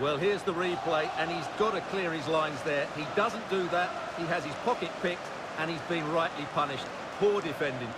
Well, here's the replay, and he's got to clear his lines there. He doesn't do that. He has his pocket picked, and he's been rightly punished. Poor defending.